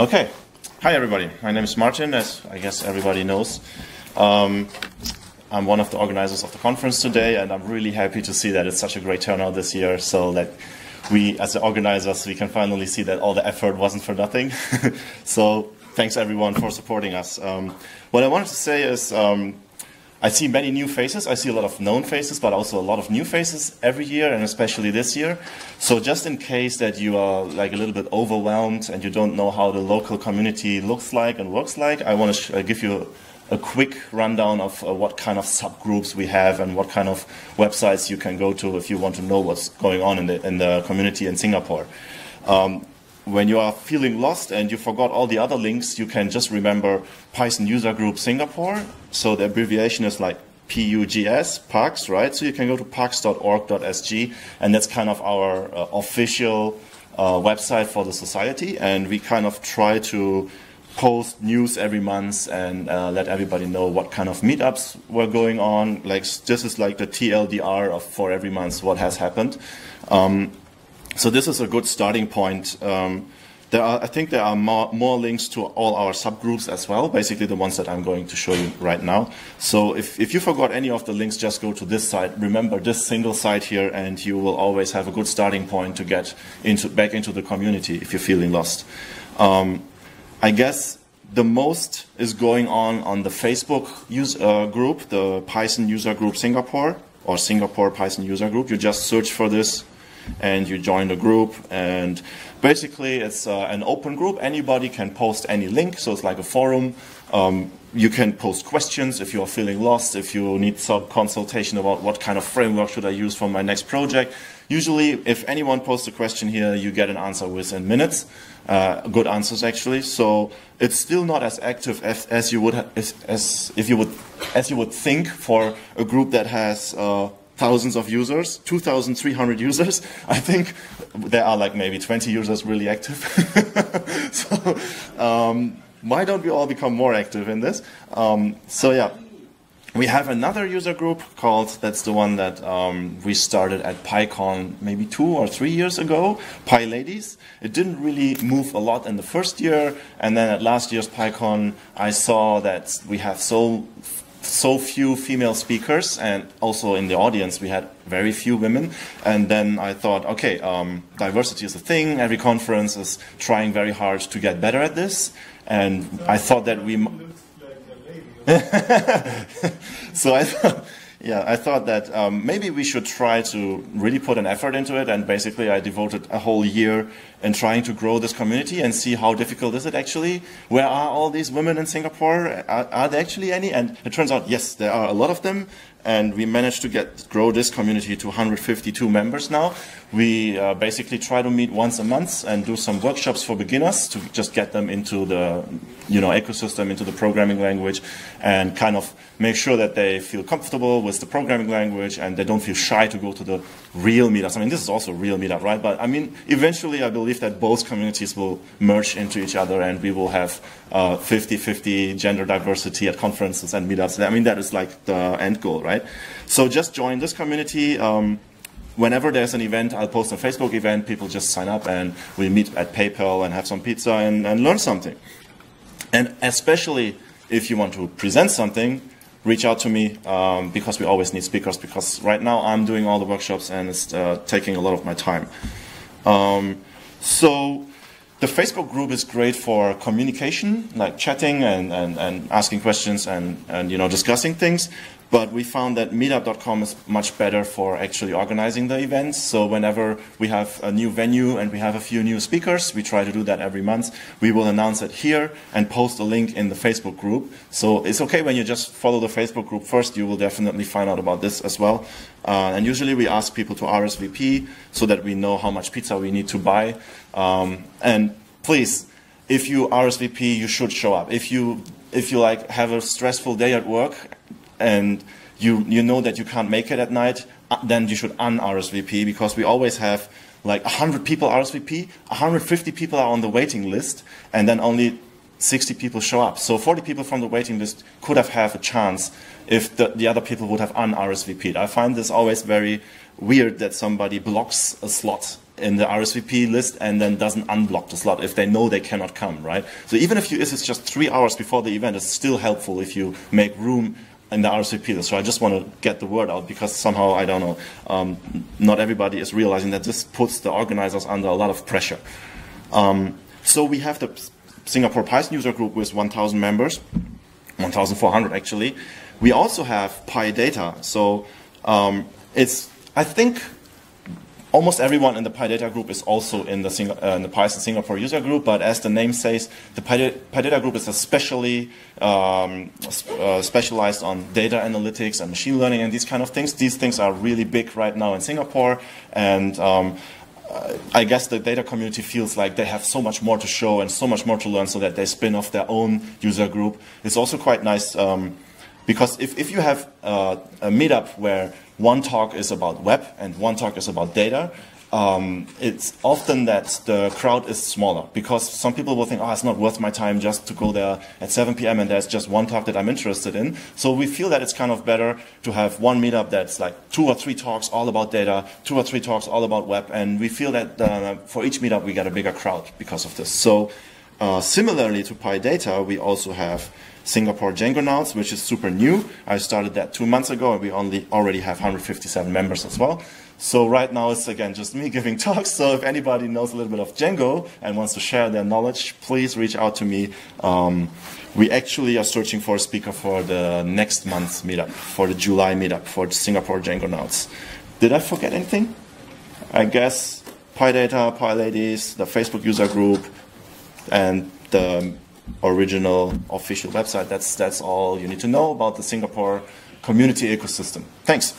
Okay. Hi, everybody. My name is Martin, as I guess everybody knows. Um, I'm one of the organizers of the conference today, and I'm really happy to see that it's such a great turnout this year, so that we, as the organizers, we can finally see that all the effort wasn't for nothing. so thanks, everyone, for supporting us. Um, what I wanted to say is um, I see many new faces. I see a lot of known faces, but also a lot of new faces every year, and especially this year. So just in case that you are like a little bit overwhelmed and you don't know how the local community looks like and works like, I want to uh, give you a, quick rundown of uh, what kind of subgroups we have and what kind of websites you can go to if you want to know what's going on in the, in the community in Singapore. Um, when you are feeling lost and you forgot all the other links, you can just remember Python User Group Singapore. So the abbreviation is like PUGS, PUGS, right? So you can go to pugs.org.sg, and that's kind of our uh, official uh, website for the society. And we kind of try to post news every month and uh, let everybody know what kind of meetups were going on. Like this is like the TLDR of for every month what has happened. Um, so this is a good starting point. Um, there are, I think there are more, more, links to all our subgroups as well, basically the ones that I'm going to show you right now. So if, if you forgot any of the links, just go to this site. Remember this single site here, and you will always have a good starting point to get into, back into the community if you're feeling lost. Um, I guess the most is going on on the Facebook uh, group, the Python user group Singapore, or Singapore Python user group. You just search for this and you join the group. And basically, it's uh, an open group. Anybody can post any link, so it's like a forum. Um, you can post questions if you are feeling lost, if you need some consultation about what kind of framework should I use for my next project. Usually, if anyone posts a question here, you get an answer within minutes. Uh, good answers, actually. So it's still not as active as, as you would as, as, if you would as you would think for a group that has uh, thousands of users, 2,300 users. I think there are like maybe 20 users really active. so um, why don't we all become more active in this? Um, so yeah. We have another user group called, that's the one that um, we started at PyCon maybe two or three years ago, PyLadies. It didn't really move a lot in the first year, and then at last year's PyCon, I saw that we have so so few female speakers, and also in the audience we had very few women. And then I thought, okay, um, diversity is a thing. Every conference is trying very hard to get better at this, and I thought that we. so I thought yeah, I thought that um, maybe we should try to really put an effort into it. And basically, I devoted a whole year in trying to grow this community and see how difficult is it actually. Where are all these women in Singapore? Are, are there actually any? And it turns out, yes, there are a lot of them and we managed to get grow this community to 152 members now. We uh, basically try to meet once a month and do some workshops for beginners to just get them into the you know ecosystem, into the programming language, and kind of make sure that they feel comfortable with the programming language and they don't feel shy to go to the real meetups. I mean, this is also a real meetup, right? But I mean, eventually, I believe that both communities will merge into each other, and we will have 50-50 uh, gender diversity at conferences and meetups. I mean, that is like the end goal, right? So just join this community. Um, whenever there's an event, I'll post a Facebook event. People just sign up, and we meet at PayPal and have some pizza and, and learn something. And especially if you want to present something, reach out to me um, because we always need speakers. Because right now I'm doing all the workshops and it's uh, taking a lot of my time. Um, so the Facebook group is great for communication, like chatting and, and, and asking questions and, and you know discussing things. But we found that meetup.com is much better for actually organizing the events. So whenever we have a new venue and we have a few new speakers, we try to do that every month. We will announce it here and post a link in the Facebook group. So it's okay when you just follow the Facebook group first. You will definitely find out about this as well. Uh, and usually we ask people to RSVP so that we know how much pizza we need to buy. Um, and please, if you RSVP, you should show up. If you if you like have a stressful day at work and you, you know that you can't make it at night, uh, then you should un-RSVP because we always have like 100 people RSVP, 150 people are on the waiting list, and then only 60 people show up. So 40 people from the waiting list could have had a chance if the, the other people would have un-RSVP'd. I find this always very weird that somebody blocks a slot in the RSVP list and then doesn't unblock the slot if they know they cannot come, right? So even if you, if it's just three hours before the event, it's still helpful if you make room in the list. So I just want to get the word out because somehow, I don't know, um, not everybody is realizing that this puts the organizers under a lot of pressure. Um, so we have the Singapore Python user group with 1,000 members, 1,400 actually. We also have PyData. So um, it's, I think, almost everyone in the PyData group is also in the, uh, in the Python Singapore user group, but as the name says, the PyData group is especially um, uh, specialized on data analytics and machine learning and these kind of things. These things are really big right now in Singapore, and um, I guess the data community feels like they have so much more to show and so much more to learn so that they spin off their own user group. It's also quite nice um, because if, if you have a meetup where one talk is about web and one talk is about data, um, it's often that the crowd is smaller because some people will think, oh, it's not worth my time just to go there at 7 p.m. and there's just one talk that I'm interested in. So we feel that it's kind of better to have one meetup that's like two or three talks all about data, two or three talks all about web, and we feel that uh, for each meetup we get a bigger crowd because of this. So uh, similarly to PyData, we also have Singapore Djangonauts, which is super new. I started that two months ago, and we only already have 157 members as well. So right now it's again just me giving talks. So if anybody knows a little bit of Django and wants to share their knowledge, please reach out to me. Um, we actually are searching for a speaker for the next month's meetup, for the July meetup, for Singapore Djangonauts. Did I forget anything? I guess PyData, PyLadies, the Facebook user group, and the original official website. That's, that's all you need to know about the Singapore community ecosystem. Thanks.